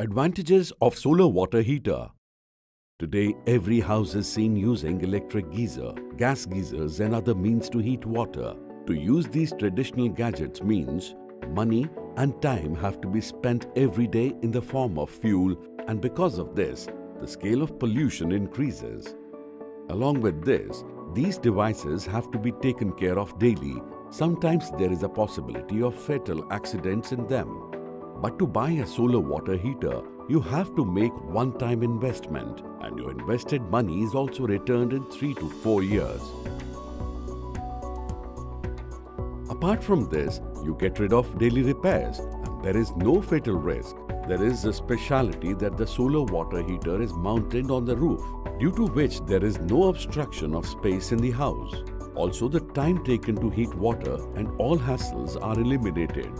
Advantages of solar water heater. Today, every house is seen using electric geyser, gas geysers and other means to heat water. To use these traditional gadgets means money and time have to be spent every day in the form of fuel and because of this, the scale of pollution increases. Along with this, these devices have to be taken care of daily. Sometimes there is a possibility of fatal accidents in them. But to buy a solar water heater, you have to make one-time investment and your invested money is also returned in 3 to 4 years. Apart from this, you get rid of daily repairs and there is no fatal risk. There is a speciality that the solar water heater is mounted on the roof, due to which there is no obstruction of space in the house. Also, the time taken to heat water and all hassles are eliminated.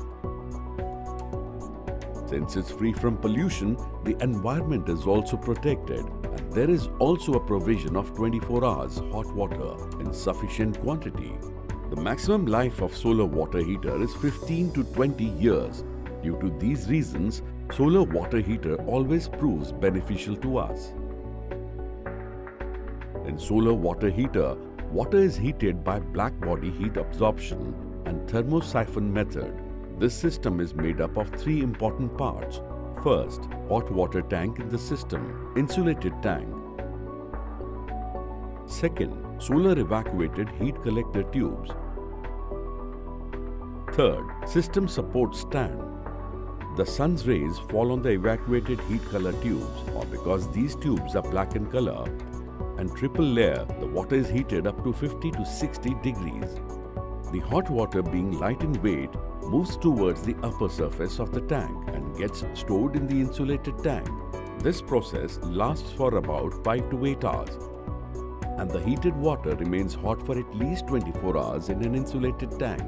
Since it's free from pollution, the environment is also protected and there is also a provision of 24 hours hot water in sufficient quantity. The maximum life of solar water heater is 15 to 20 years. Due to these reasons, solar water heater always proves beneficial to us. In solar water heater, water is heated by black body heat absorption and thermosiphon method. This system is made up of three important parts. First, hot water tank in the system, insulated tank. Second, solar evacuated heat collector tubes. Third, system support stand. The sun's rays fall on the evacuated heat collector tubes or because these tubes are black in color and triple layer, the water is heated up to 50 to 60 degrees. The hot water being light in weight moves towards the upper surface of the tank and gets stored in the insulated tank. This process lasts for about 5 to 8 hours and the heated water remains hot for at least 24 hours in an insulated tank.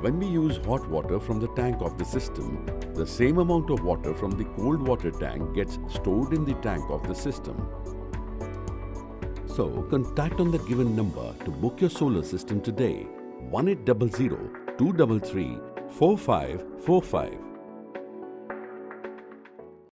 When we use hot water from the tank of the system, the same amount of water from the cold water tank gets stored in the tank of the system. So, contact on the given number to book your solar system today 1800 233 4545